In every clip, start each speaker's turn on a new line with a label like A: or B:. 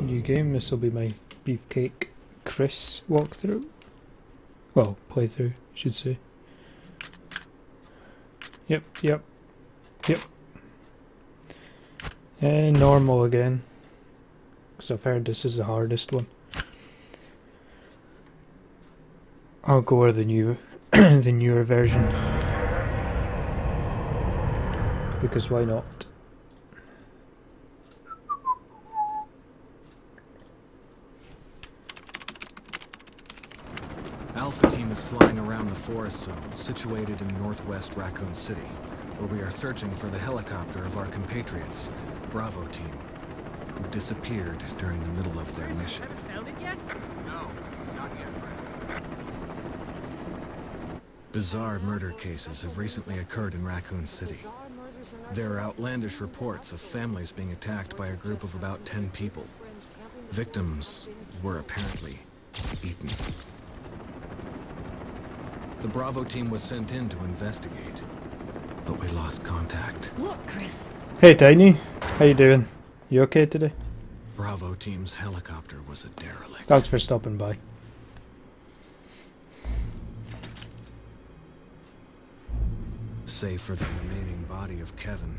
A: New game. This will be my beefcake Chris walkthrough. Well, playthrough, should say. Yep, yep, yep. And normal again. Because I've heard this is the hardest one. I'll go with the new, the newer version. Because why not?
B: Alpha team is flying around the forest zone, situated in northwest Raccoon City, where we are searching for the helicopter of our compatriots, Bravo team, who disappeared during the middle of their mission.
C: Found it yet?
B: No, not yet, Bizarre murder cases have recently occurred in Raccoon City. There are outlandish reports of families being attacked by a group of about 10 people. Victims were apparently eaten. The Bravo team was sent in to investigate, but we lost contact.
D: Look, Chris.
A: Hey Tiny, how you doing? You okay today?
B: Bravo team's helicopter was a derelict.
A: Thanks for stopping by.
B: Save for the remaining body of Kevin.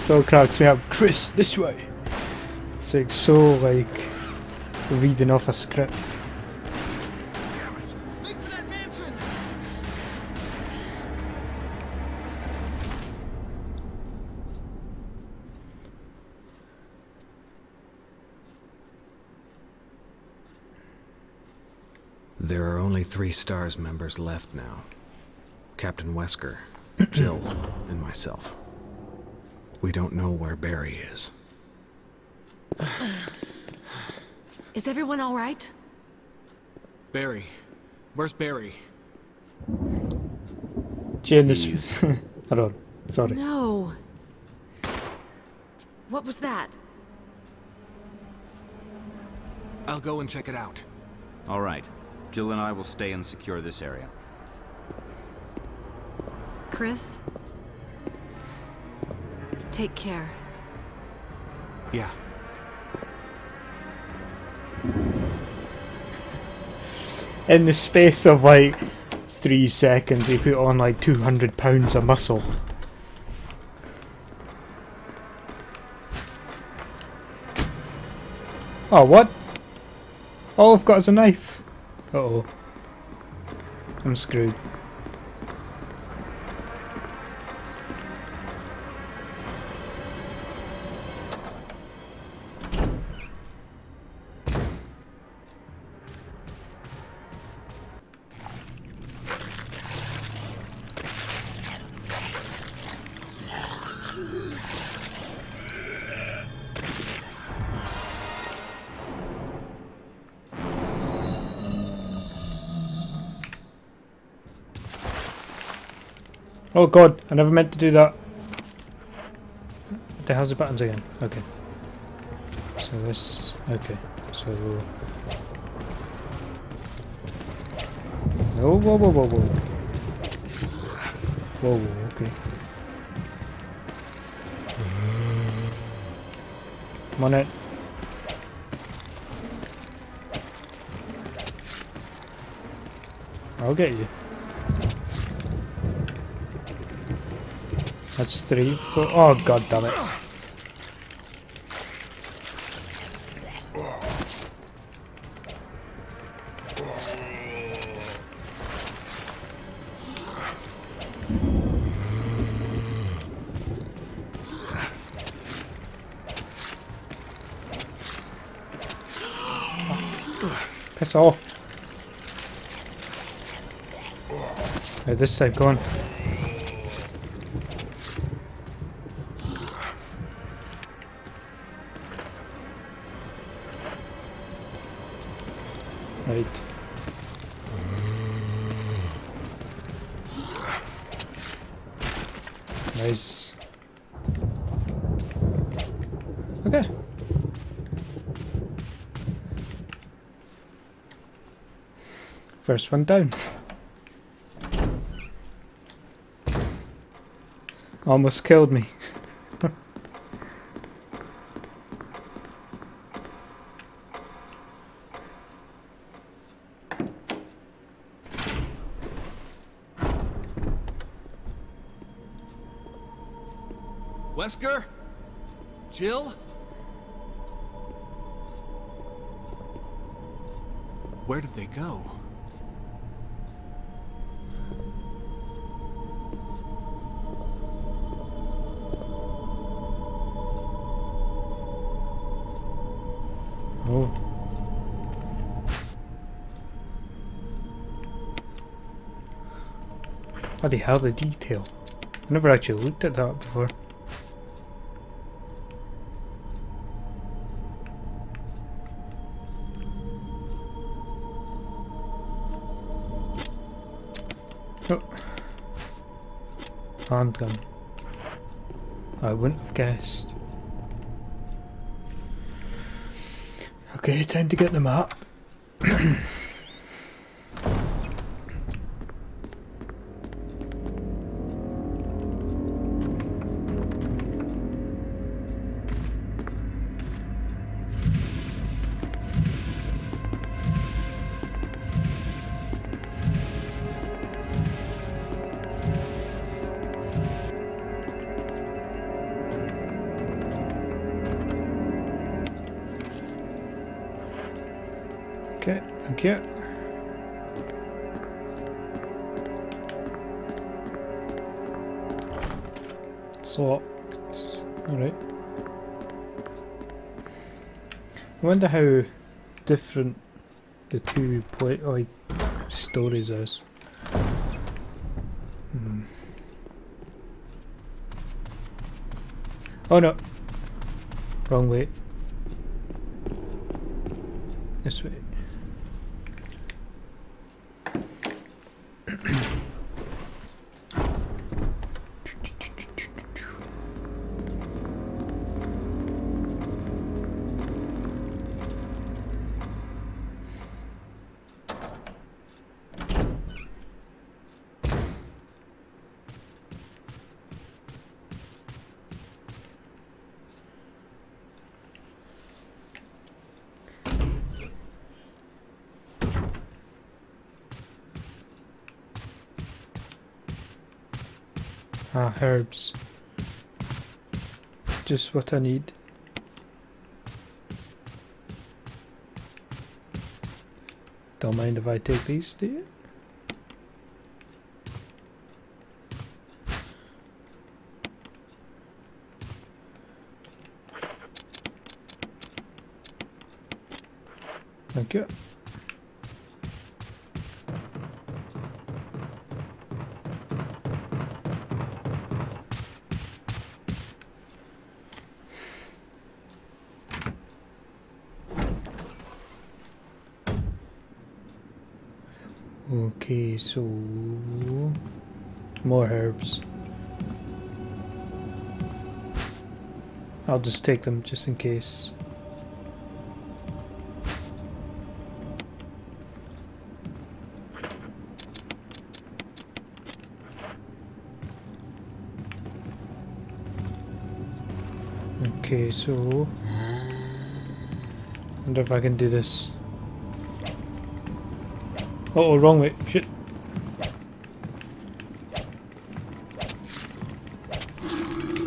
A: Still cracks me up. Chris, this way. It's like so like reading off a script.
B: Damn it! Make for that mansion! There are only three STARS members left now. Captain Wesker, Jill, and myself. We don't know where Barry is.
D: Is everyone all right?
B: Barry. Where's Barry?
A: Jane, this. Hold on. Sorry.
D: No. What was that?
B: I'll go and check it out.
E: All right. Jill and I will stay and secure this area.
D: Chris? Take care.
B: Yeah.
A: In the space of like three seconds, he put on like 200 pounds of muscle. Oh, what? All I've got is a knife. Uh oh. I'm screwed. Oh god, I never meant to do that. What the hell's the buttons again? Okay. So this, okay. So... Oh, whoa, whoa, whoa, whoa. Whoa, whoa, okay. Come on in. I'll get you. That's three, four. Oh, god damn it. Piss off. Right, this side, go. First one down. Almost killed me.
C: Wesker? Jill? Where did they go?
A: Bloody hell, the detail. I never actually looked at that before. Oh. Handgun. I wouldn't have guessed. Okay, time to get the map. thank you. Locked. Alright. I wonder how different the two play like stories is. Hmm. Oh no! Wrong way. This way. Ah, herbs. Just what I need. Don't mind if I take these, do you? Thank you. So more herbs. I'll just take them just in case. Okay, so wonder if I can do this. Oh, wrong way. Shit.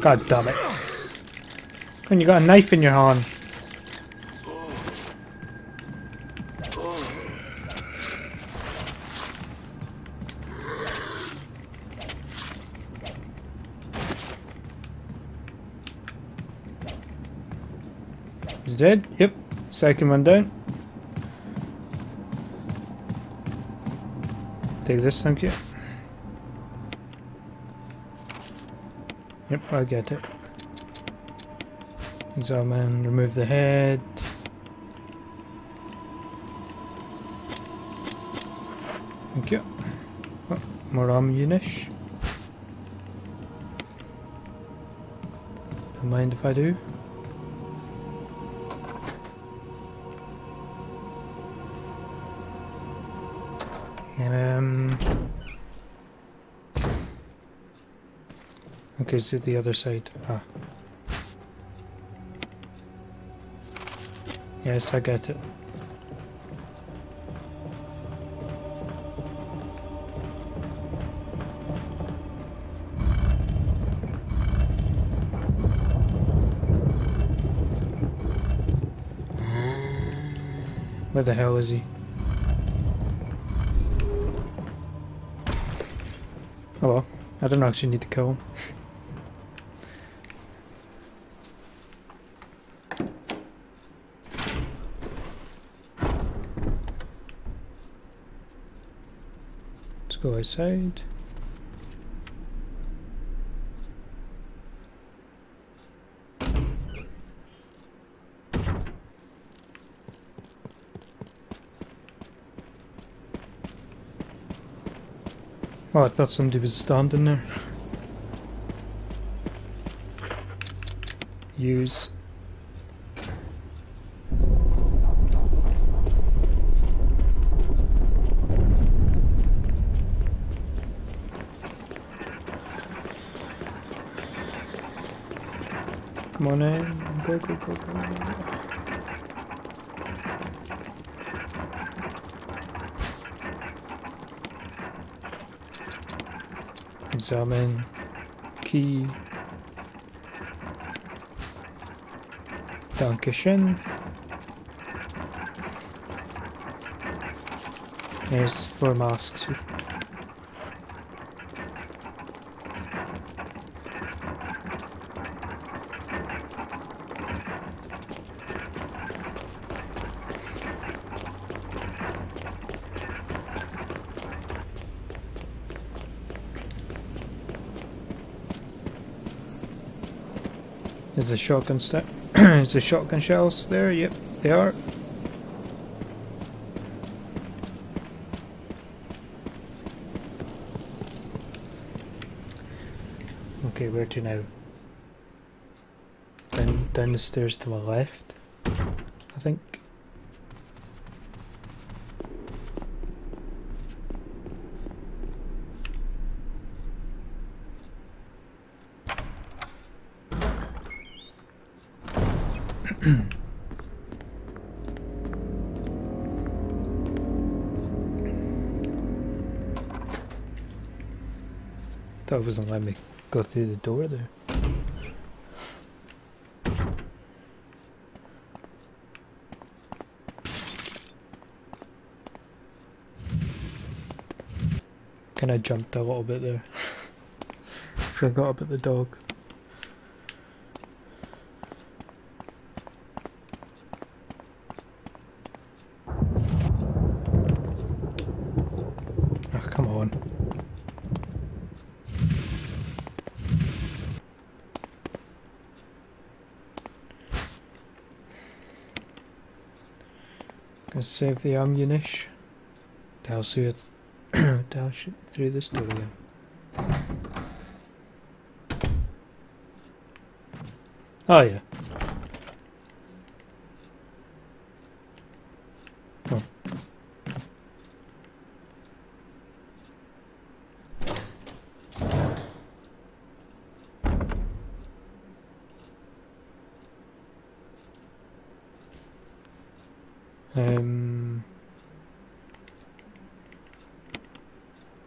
A: God damn it. When you got a knife in your hand. He's dead? Yep. Second one down. Take this, thank you. Yep, I get it. Examine, remove the head. Thank you. Oh, more ammunition. Don't mind if I do. Okay, it's at the other side. Ah. Yes, I get it. Where the hell is he? Oh well, I don't actually need to kill him. Go. Oh, I thought somebody was standing there. Use. Come on in. Go, go, go, go. Examine. Key. Dankeschön. Here's four masks. The shotgun st Is the shotgun shells there? Yep, they are. Okay, where to now? Down, down the stairs to my left, I think. It wasn't letting me go through the door there. Kind of jumped a little bit there. Forgot about the dog. Oh, come on. Gonna save the ammunition. Sue Dash it through this door again. Oh yeah. Um,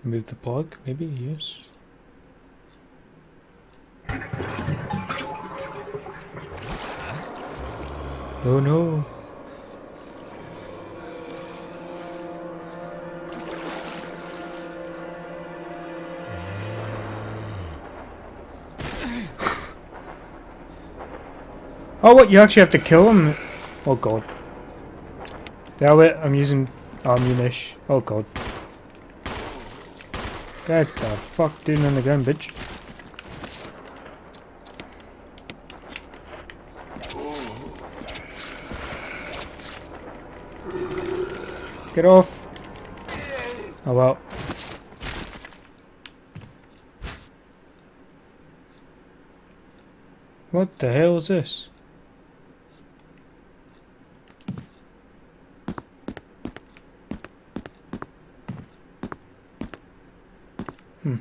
A: move the plug, maybe, yes. Oh no. oh, what? You actually have to kill him? Oh god. Damn it, I'm using ammunition. Oh god. Get the fuck doing on the ground, bitch. Get off! Oh well. What the hell is this? Hmm.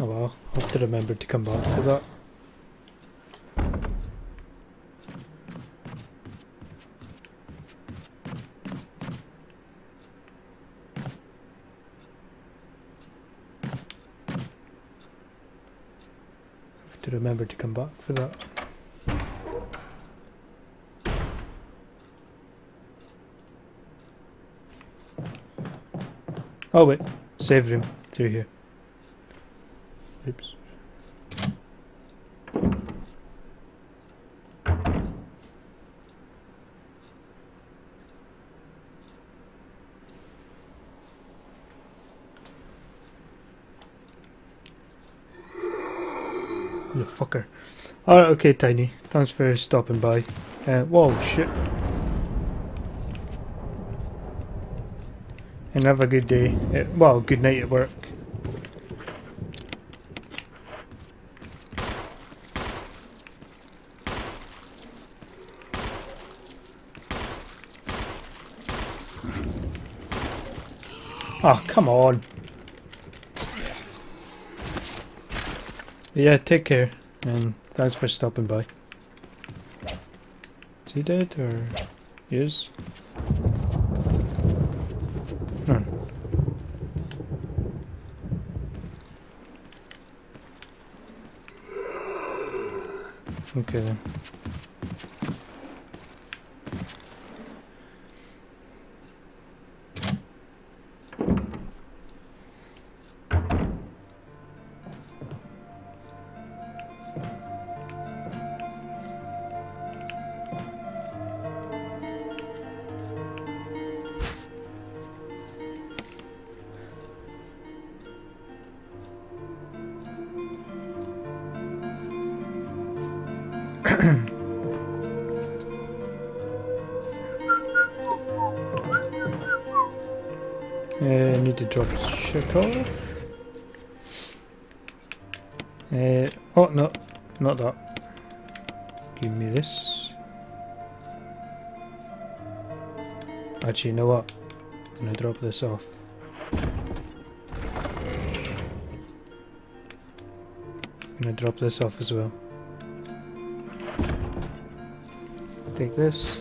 A: Oh well, have to remember to come back for that. Have to remember to come back for that. Oh wait, save room through here. Oops. You fucker. Alright, okay, Tiny. Thanks for stopping by. Uh, whoa, shit. And have a good day. Uh, well, good night at work. Oh, come on. Yeah, take care. And thanks for stopping by. Is he dead or he is? Hmm. Okay then. Actually, you know what? I'm gonna drop this off. I'm gonna drop this off as well. Take this.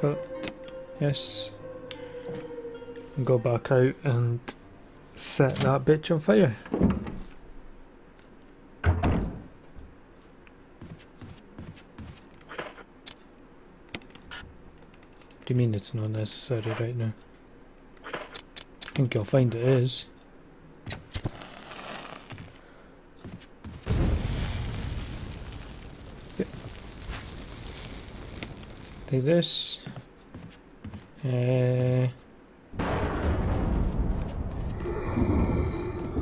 A: Foot. Yes. And go back out and set that bitch on fire. You mean it's not necessary right now? I think you'll find it is. Yep. Take this. Uh,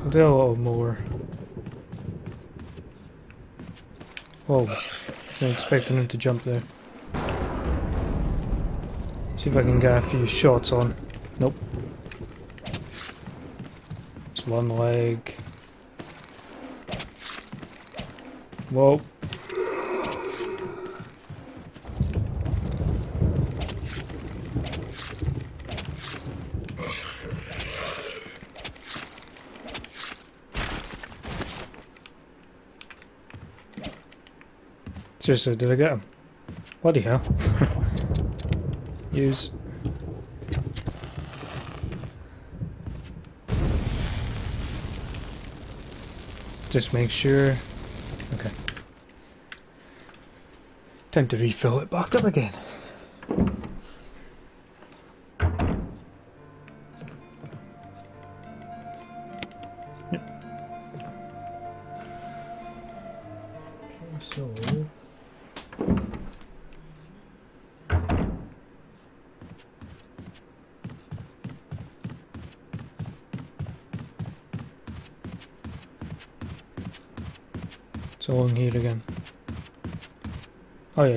A: do a little more. Whoa, I wasn't expecting him to jump there. See if I can get a few shots on. Nope. It's one leg. Whoa. Seriously, did I get him? Bloody hell. Use. Just make sure. Okay. Time to refill it back up again.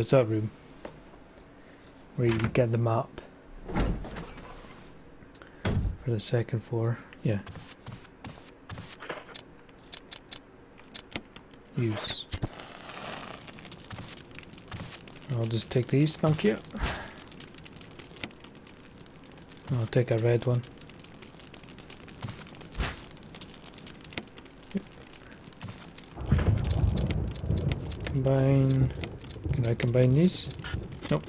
A: It's that room. Where you get the map. For the second floor. Yeah. Use. I'll just take these, thank you. I'll take a red one. Combine. Can I combine these? Nope.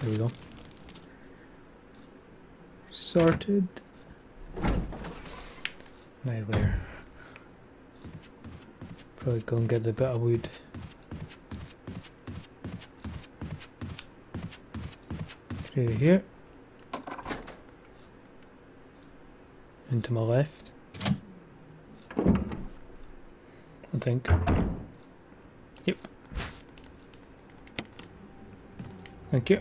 A: There we go. Sorted. Where? Probably go and get the bit of wood. Through here. To my left. I think. Yep. Thank you.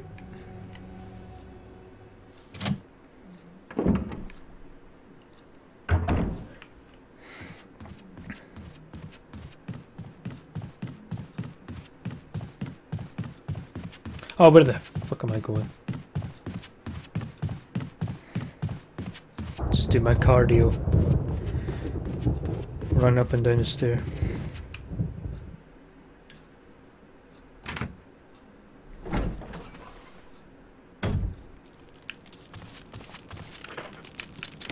A: Oh, where the fuck am I going? Just do my cardio. Run up and down the stair.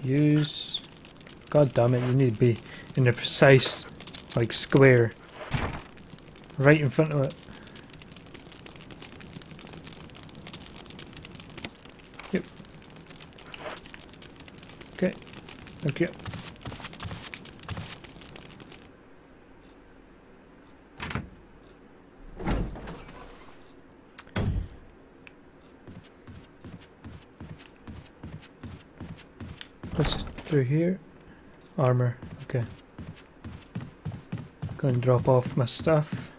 A: Use. God damn it, you need to be in a precise, like, square. Right in front of it. Yep. Okay. Thank you. What's through here? Armor. Okay. Go and drop off my stuff.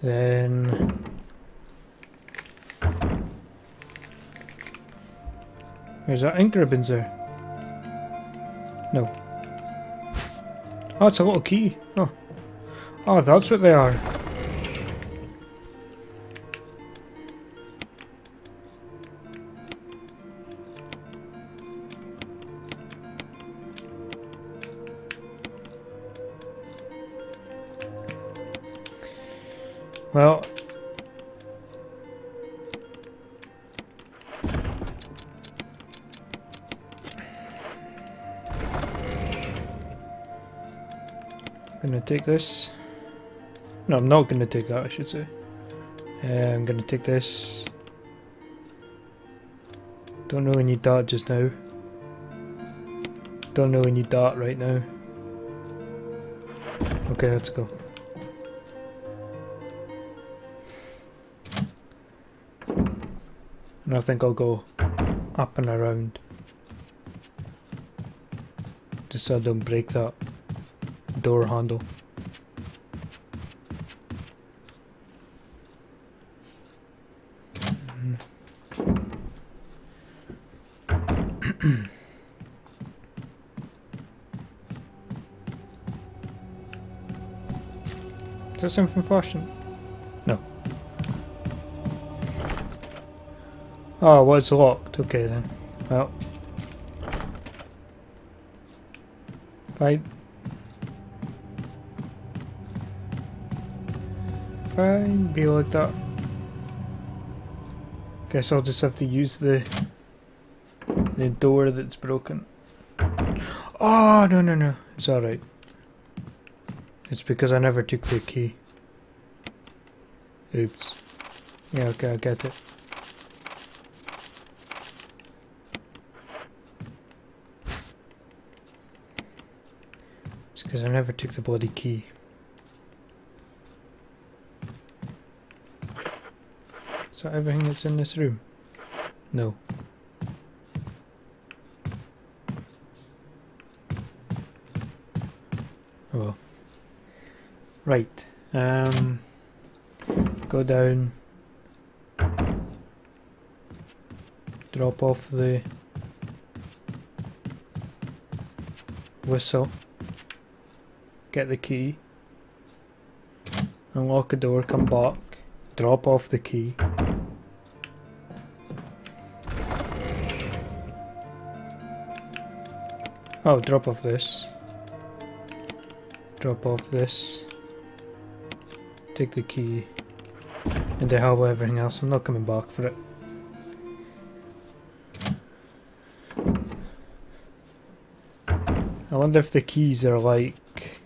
A: Then There's that ink ribbons there. No. Oh, it's a little key. Oh. Oh, that's what they are. Take this. No, I'm not gonna take that, I should say. Uh, I'm gonna take this. Don't really need that just now. Don't really need that right now. Okay, let's go. And I think I'll go up and around. Just so I don't break that door handle. Is that something fashion? No. Oh, well, it's locked. Okay then. Well. Fine. Fine, be like that. Guess I'll just have to use the the door that's broken. Oh no no no, it's alright. It's because I never took the key. Oops. Yeah, okay, I get it. It's because I never took the bloody key. Is that everything that's in this room? No. Oh well. Right. Um, go down. Drop off the whistle. Get the key. Unlock a door, come back. Drop off the key. Oh, drop off this. Drop off this. Take the key. And the hell everything else. I'm not coming back for it. I wonder if the keys are like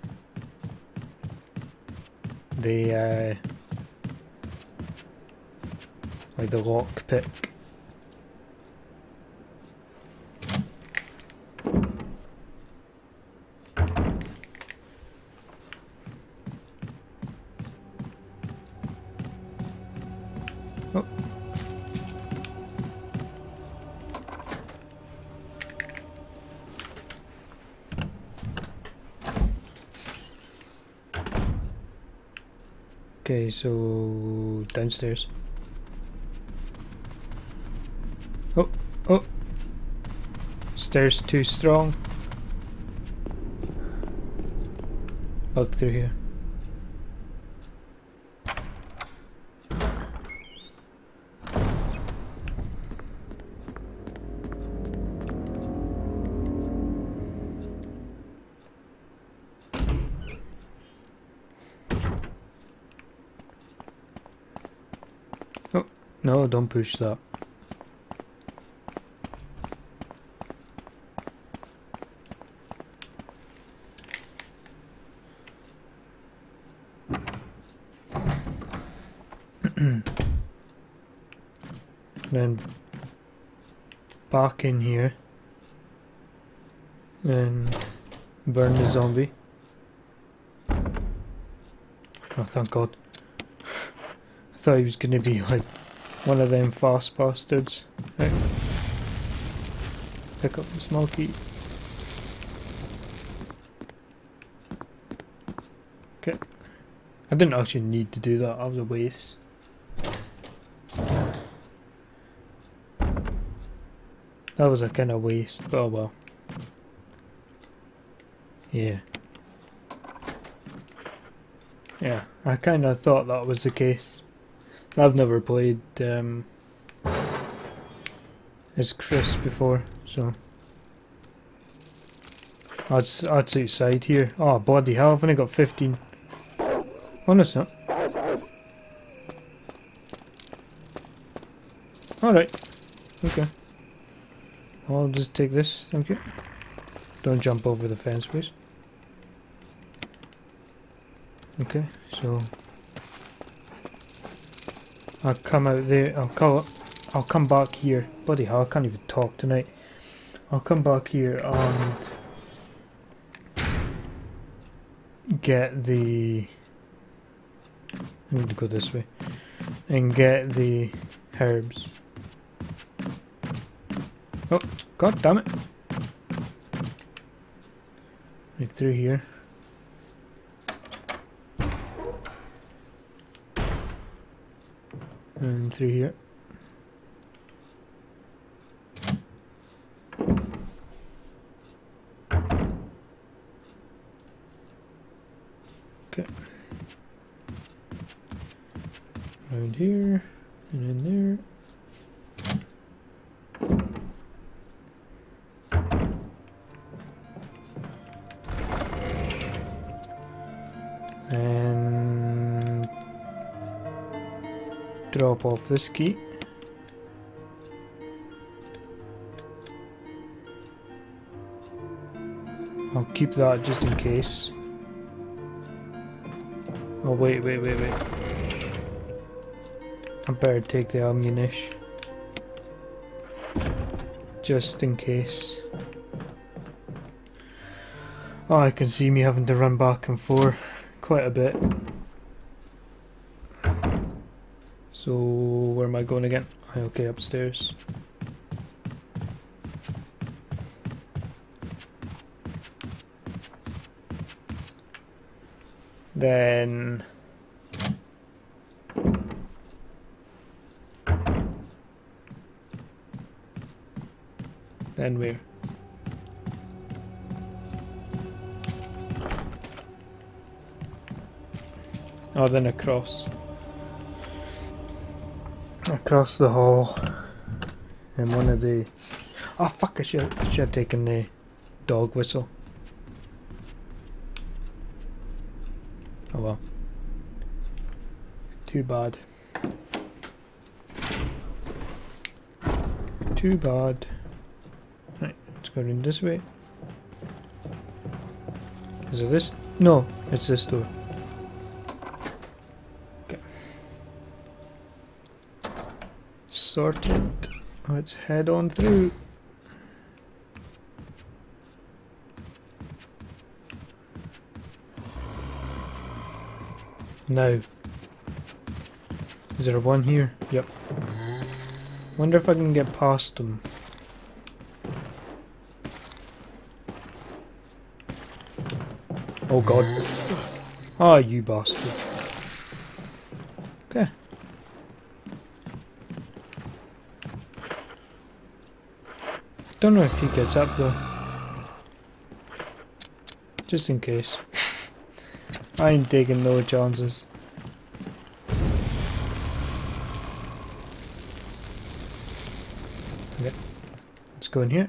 A: the uh, like the lock pick. Okay, so downstairs. Oh, oh. Stairs too strong. Out through here. Don't push that. then back in here and burn the zombie. Oh, thank God. I thought he was gonna be like one of them fast bastards. Right. Pick up the small key. Okay. I didn't actually need to do that, that was a waste. That was a kind of waste, but oh well. Yeah. Yeah, I kind of thought that was the case. I've never played um, as Chris before, so that's that's outside here. Oh bloody hell! I've only got fifteen. Oh no, it's not. All right. Okay. I'll just take this. Thank you. Don't jump over the fence, please. Okay, so I'll come out there. I'll call. I'll come back here. Bloody hell! I can't even talk tonight. I'll come back here and get the. I need to go this way and get the herbs. Oh, god damn it! Right through here. And through here. Off this key. I'll keep that just in case. Oh wait, wait, wait, wait. I better take the ammunition. Just in case. Oh, I can see me having to run back and forth quite a bit. So, where am I going again? Okay, upstairs. Then... Then where? Oh, then across. Across the hall. And one of the... Oh fuck, I should, I should have taken the dog whistle. Oh well. Too bad. Too bad. Right, let's go in this way. Is it this? No, it's this door. Sorted. Let's head on through. Now. Is there one here? Yep. Wonder if I can get past them. Oh god. Ah, you bastard. Okay. Don't know if he gets up though. Just in case. I ain't taking no chances. Okay. Let's go in here.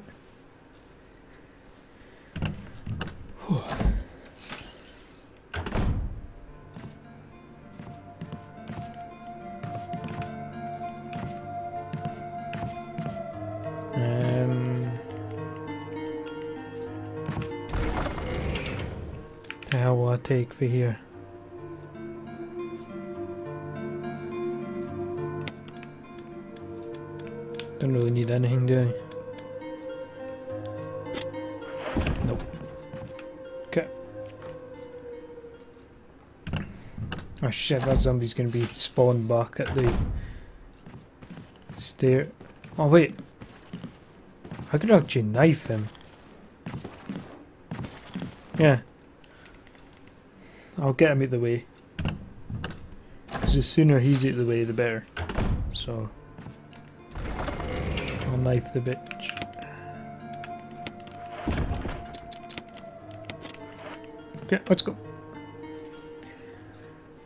A: I here? Don't really need anything, do I? Nope. Okay. Oh shit, that zombie's gonna be spawned back at the stair. Oh wait. I could actually knife him. Yeah. I'll get him out the way. Because the sooner he's out the way, the better. So. I'll knife the bitch. Okay, let's go.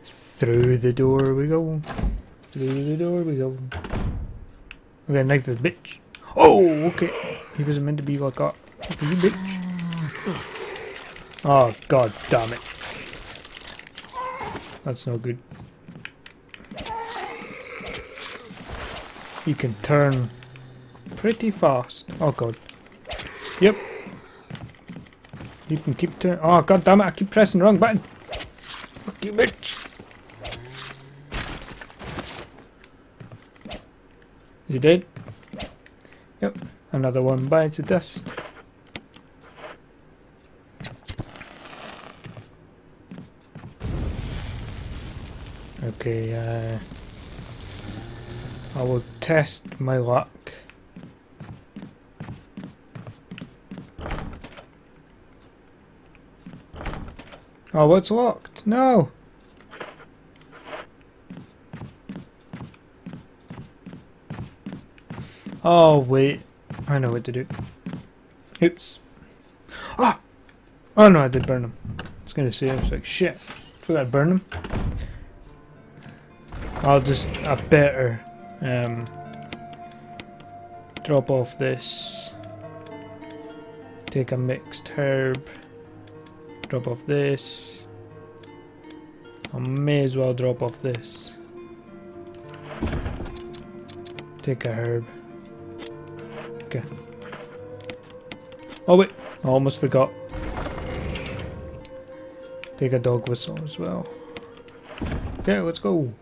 A: Through the door we go. Through the door we go. I'm knife the bitch. Oh, okay. He wasn't meant to be like that. You bitch. Oh, god damn it. That's no good. You can turn pretty fast. Oh god. Yep. You can keep turning. Oh god damn it, I keep pressing the wrong button. Fuck you, bitch. He dead? Yep. Another one bites the dust. Okay, uh, I will test my luck. Oh, it's locked? No! Oh, wait. I know what to do. Oops. Ah! Oh no, I did burn them. I was gonna say, I was like, shit. Forgot to burn them. I'll just I better um, drop off this. Take a mixed herb. Drop off this. I may as well drop off this. Take a herb. Okay. Oh wait, I almost forgot. Take a dog whistle as well. Okay, let's go.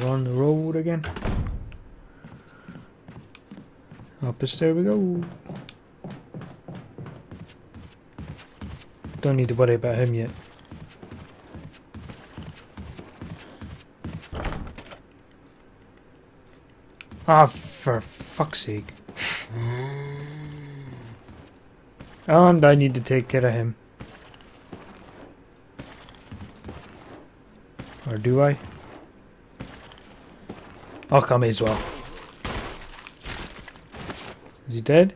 A: We're on the road again. Up the stair we go. Don't need to worry about him yet. Ah, for fuck's sake. And I need to take care of him. Or do I? I'll come as well. Is he dead?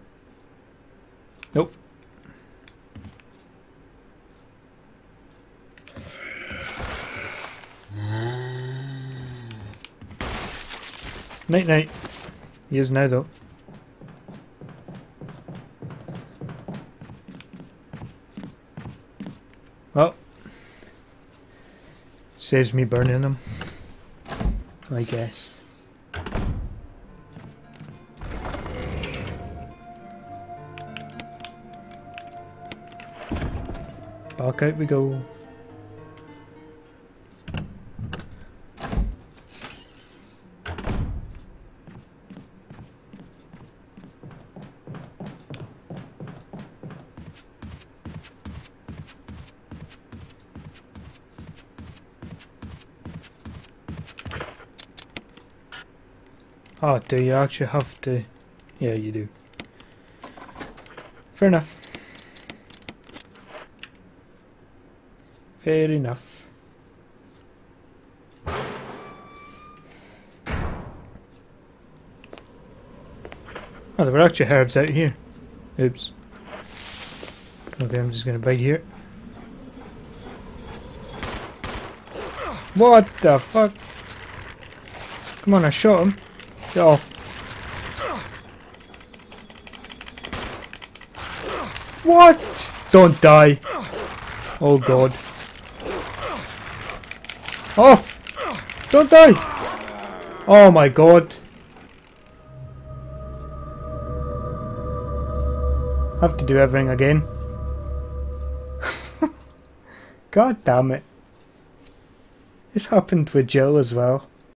A: Nope. Night night. He is now though. Well. Saves me burning him. I guess. Back out we go. Oh, do you actually have to? Yeah, you do. Fair enough. Fair enough. Oh, there were actually herbs out here. Oops. Okay, I'm just gonna bite here. What the fuck? Come on, I shot him. Get off. What? Don't die. Oh god. Off! Don't die! Oh my god. I have to do everything again. god damn it. This happened with Jill as well.